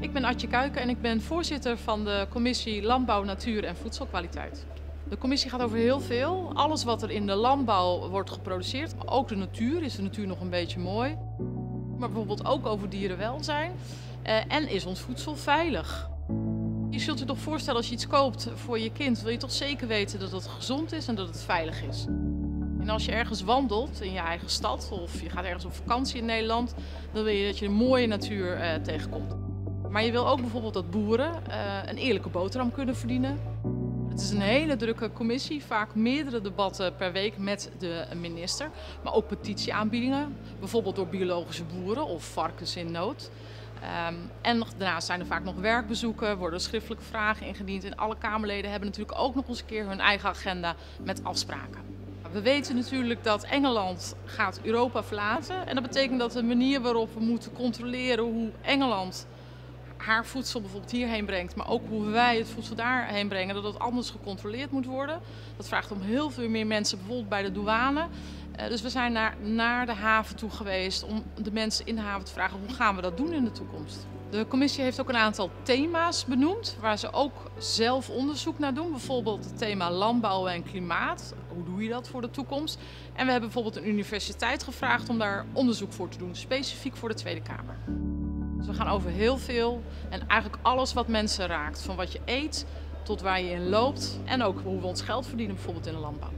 Ik ben Adje Kuiken en ik ben voorzitter van de commissie Landbouw, Natuur en Voedselkwaliteit. De commissie gaat over heel veel. Alles wat er in de landbouw wordt geproduceerd, ook de natuur. Is de natuur nog een beetje mooi? Maar bijvoorbeeld ook over dierenwelzijn. Uh, en is ons voedsel veilig? Je zult je toch voorstellen als je iets koopt voor je kind, wil je toch zeker weten dat het gezond is en dat het veilig is. En als je ergens wandelt in je eigen stad of je gaat ergens op vakantie in Nederland, dan wil je dat je een mooie natuur uh, tegenkomt. Maar je wil ook bijvoorbeeld dat boeren uh, een eerlijke boterham kunnen verdienen. Het is een hele drukke commissie, vaak meerdere debatten per week met de minister. Maar ook petitieaanbiedingen, bijvoorbeeld door biologische boeren of varkens in nood. Um, en daarnaast zijn er vaak nog werkbezoeken, worden schriftelijke vragen ingediend. En alle Kamerleden hebben natuurlijk ook nog eens een keer hun eigen agenda met afspraken. We weten natuurlijk dat Engeland gaat Europa verlaten. En dat betekent dat de manier waarop we moeten controleren hoe Engeland haar voedsel bijvoorbeeld hierheen brengt, maar ook hoe wij het voedsel daarheen brengen, dat dat anders gecontroleerd moet worden. Dat vraagt om heel veel meer mensen, bijvoorbeeld bij de douane. Uh, dus we zijn naar, naar de haven toe geweest om de mensen in de haven te vragen hoe gaan we dat doen in de toekomst. De commissie heeft ook een aantal thema's benoemd waar ze ook zelf onderzoek naar doen. Bijvoorbeeld het thema landbouw en klimaat. Hoe doe je dat voor de toekomst? En we hebben bijvoorbeeld een universiteit gevraagd om daar onderzoek voor te doen, specifiek voor de Tweede Kamer. Dus we gaan over heel veel en eigenlijk alles wat mensen raakt. Van wat je eet tot waar je in loopt en ook hoe we ons geld verdienen bijvoorbeeld in de landbouw.